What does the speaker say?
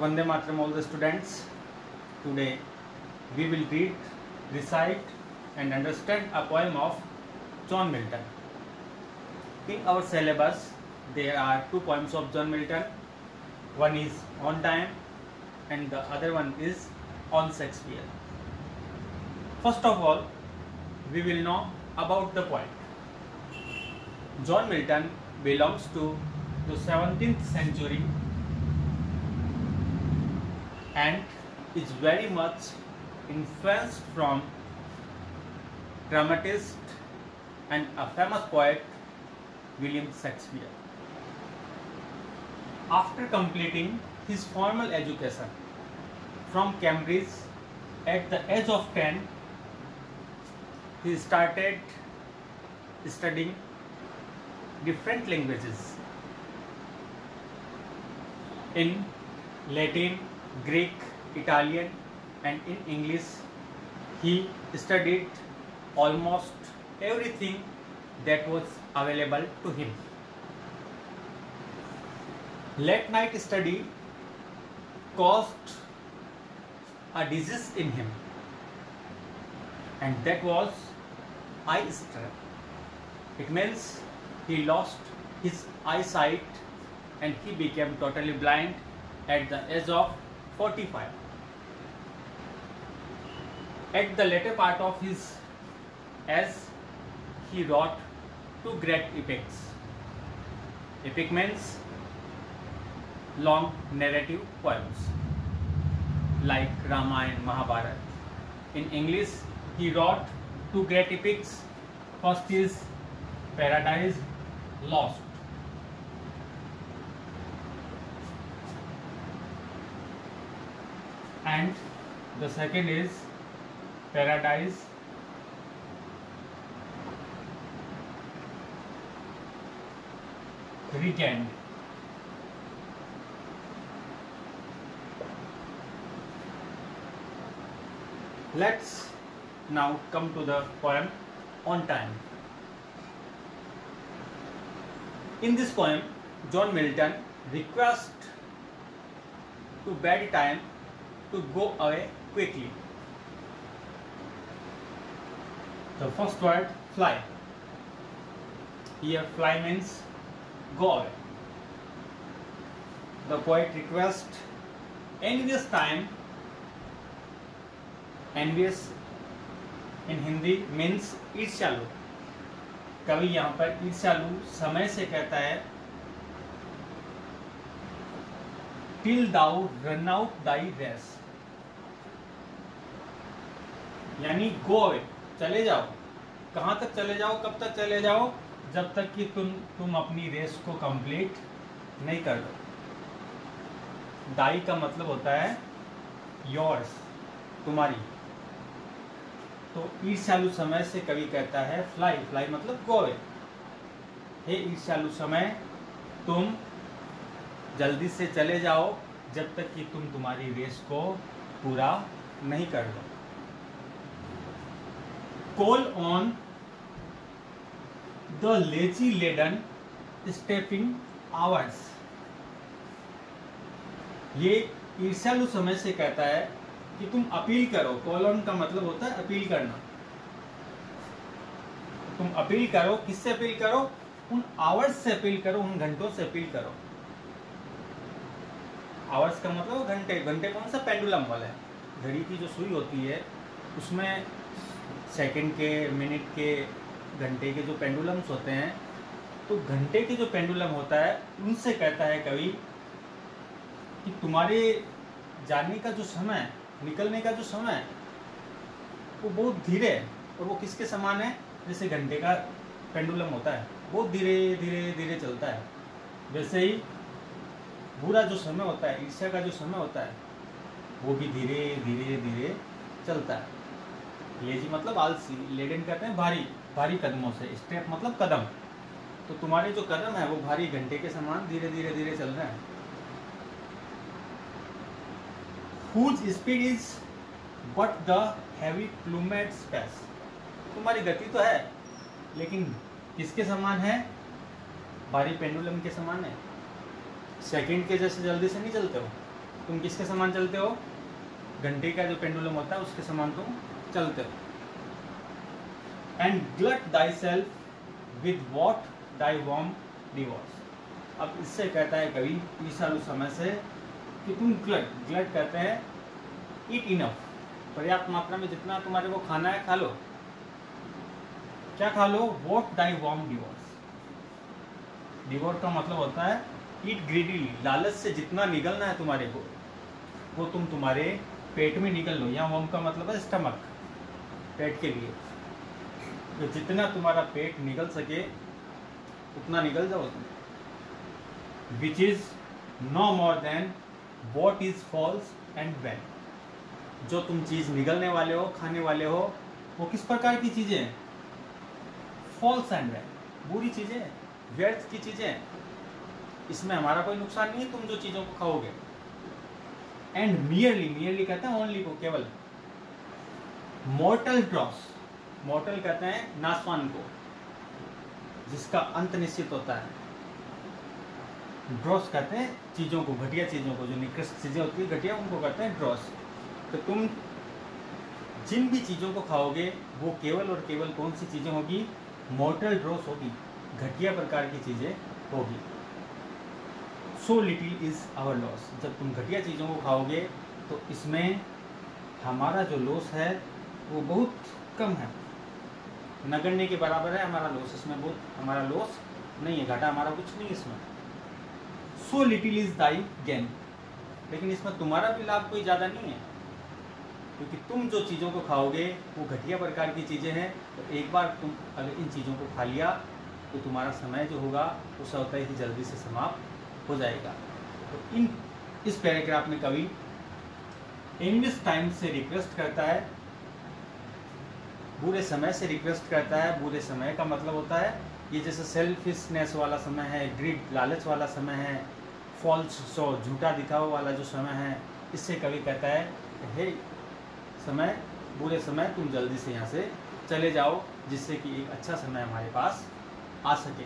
Vande Mataram all the students. Today we will read, recite and understand a poem of John Milton. In our syllabus there are two poems of John Milton. One is On Time and the other one is On Shakespeare. First of all, we will know about the poem. John Milton belongs to the 17th century and is very much influenced from dramatist and a famous poet William Shakespeare. After completing his formal education from Cambridge at the age of 10, he started studying different languages in Latin, Greek, Italian and in English he studied almost everything that was available to him. Late night study caused a disease in him and that was eye strain. It means he lost his eyesight and he became totally blind at the age of 45. At the later part of his as he wrote two great epics. Epic means long narrative poems like Ramayana and Mahabharata. In English, he wrote two great epics. First is Paradise Lost. And the second is Paradise Regained. Let's now come to the poem On Time. In this poem, John Milton requests to bad time to go away quickly. The first word fly. Here fly means go away. The poet requests envious time. Envious in Hindi means ईर्ष्यालु कवि यहाँ पर ईर्ष्यालु समय से कहता है till thou run out thy race यानी go away चले जाओ। कहाँ तक चले जाओ, कब तक चले जाओ? जब तक कि तुम तुम अपनी रेस को कंप्लीट नहीं कर दो। दाई का मतलब होता है योर्स तुम्हारी। तो ईर्ष्यालु समय से कवि कहता है फ्लाई फ्लाई मतलब गोवे हे ईर्ष्यालु समय, तुम जल्दी से चले जाओ, जब तक कि तुम तुम्हारी रेस को पूरा नहीं कर लो। Call on the lazy leaden stepping hours ये ईर्ष्यालु समय से कहता है कि तुम अपील करो। कॉल ऑन का मतलब होता है अपील करना। तुम अपील करो, किससे अपील करो? उन आवर्स से अपील करो, उन घंटों से अपील करो। आवर्स का मतलब घंटे घंटे कौन सा पेंडुलम वाला है। घड़ी की जो सुई होती है, उसमें सेकंड के मिनट के, घंटे के जो पेंडुलम्स होते हैं तो घंटे के जो पेंडुलम होता है, उनसे कहता है कवि कि तुम्हारे जाने का जो समय, निकलने का जो समय, वो बहुत धीरे है और वो किसके समान है? जैसे घंटे का पेंडुलम होता है बहुत धीरे धीरे धीरे चलता है। वैसे ही बुरा जो समय होता है, ईर्ष्या का जो समय होता है, वो भी धीरे धीरे धीरे चलता है। लेजी मतलब आलसी, लेडन कहते हैं भारी भारी कदमों से, स्टेप मतलब कदम। तो तुम्हारे जो कदम है, वो भारी घंटे के समान धीरे धीरे धीरे चल रहे हैं। Whose speed is but the heavy plumage space तुम्हारी गति तो है, लेकिन किसके समान है? भारी पेंडुलम के समान है। सेकंड के जैसे जल्दी से नहीं चलते हो? तुम किसके समान चलते हो? घंटे का जो पेंडुलम होता है, उसके समान तुम चलते हो। And glut thy self with what thy womb devours अब इससे कहता है कवि ईसालु समय से कि तुम ग्लट ग्लट कहते हैं ईट इनफ पर्याप्त मात्रा में जितना तुम्हारे को खाना है, खा लो। क्या खा लो? What thy womb devours devours का मतलब होता है ईट ग्रीडीली लालच से जितना निकलना है तुम्हारे को, वो तुम तुम्हारे पेट में निकल लो। यहाँ वॉम का मतलब है स्टमक पेट के लिए। तो जितना तुम्हारा पेट निकल सके, उतना निकल जाओ तुम। Which is no more than what is false and when जो तुम चीज़ निगलने वाले हो, खाने वाले हो, वो किस प्रकार की चीज़ें हैं? फॉल्स एंड वेन बुरी चीज़ें व्यर्थ की चीज़ें इसमें हमारा कोई नुकसान नहीं है, तुम जो चीज़ों को खाओगे। एंड मियरली मियरली कहते हैं ओनली को, केवल। मोर्टल ड्रॉस मोर्टल कहते हैं नासवान को, जिसका अंत निश्चित होता है। ड्रॉस कहते हैं, चीज़ों को, घटिया चीज़ों को, जो निकृष्ट चीज़ें होती है, घटिया, उनको कहते हैं ड्रॉस तो तुम जिन भी चीज़ों को खाओगे, वो केवल और केवल कौन सी चीज़ें होगी? मोर्टल ड्रॉस होगी, घटिया प्रकार की चीज़ें होगी। So little is our loss जब तुम घटिया चीज़ों को खाओगे तो इसमें हमारा जो लॉस है, वो बहुत कम है। नगण्य के बराबर है, हमारा लॉस इसमें बहुत, हमारा लॉस नहीं है, घाटा हमारा कुछ नहीं इसमें। So little is thy gain लेकिन इसमें तुम्हारा भी लाभ कोई ज़्यादा नहीं है। क्योंकि तुम जो चीज़ों को खाओगे, वो घटिया प्रकार की चीज़ें हैं तो एक बार तुम अगर इन चीज़ों को खा लिया तो तुम्हारा समय जो होगा, वो स्वतः ही जल्दी से समाप्त हो जाएगा। तो इन, इस पैराग्राफ में कवि इंग्लिश टाइम से रिक्वेस्ट करता है, बुरे समय से रिक्वेस्ट करता है, बुरे समय का मतलब होता है, ये जैसे सेल्फिशनेस वाला समय है ग्रीड लालच वाला समय है फॉल्स सो झूठा दिखावा वाला जो समय है, इससे कवि कहता है हे, समय, बुरे समय, तुम जल्दी से यहाँ से चले जाओ, जिससे कि एक अच्छा समय हमारे पास आ सके।